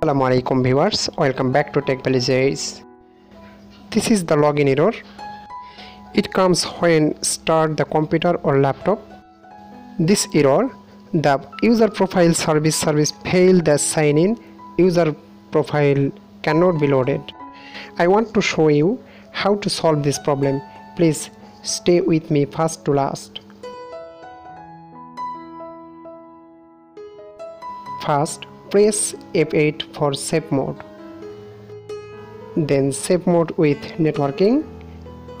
Assalamu alaikum viewers, welcome back to Tech This is the login error. It comes when start the computer or laptop. This error, the user profile service service failed the sign in, user profile cannot be loaded. I want to show you how to solve this problem. Please stay with me first to last. First, press F8 for safe mode. Then safe mode with networking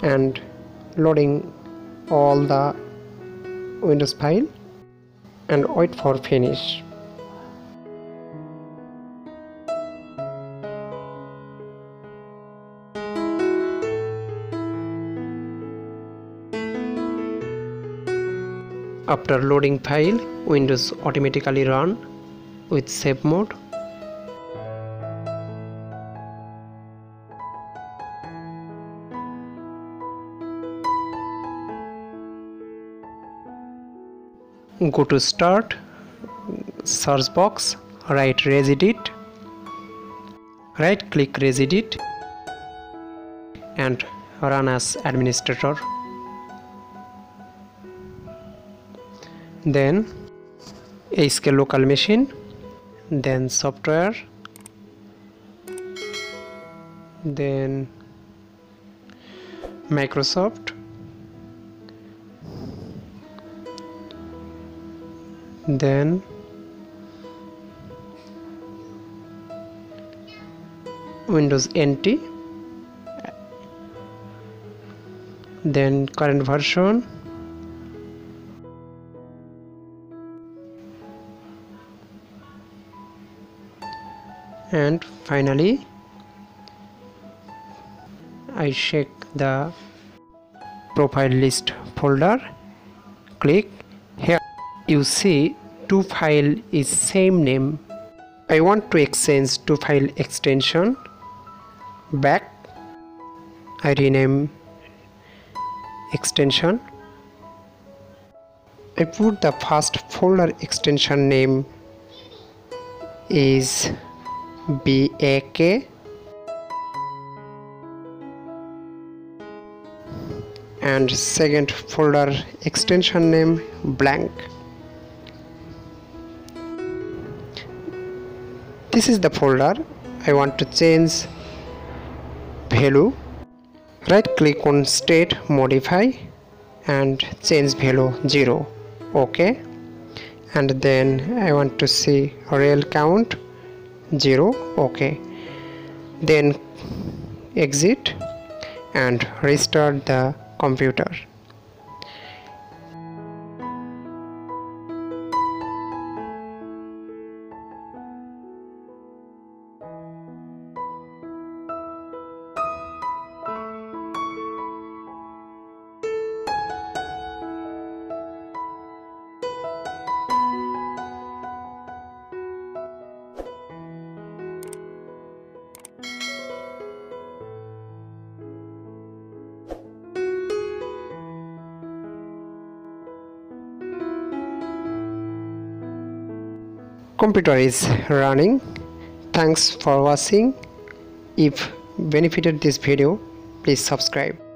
and loading all the Windows file and wait for finish. After loading file, Windows automatically run with safe mode. Go to start search box write regedit right click regedit and run as administrator. Then ASK local machine then software then Microsoft then Windows NT then current version and finally I check the profile list folder. Click. Here you see two file is same name. I want to exchange two file extension. Back. I rename extension. I put the first folder extension name is BAK and second folder extension name blank. This is the folder I want to change value. Right click on state modify and change value 0 okay. And then I want to see RefCount 0 ok then exit and restart the computer computer is running. Thanks for watching. If benefited this video please subscribe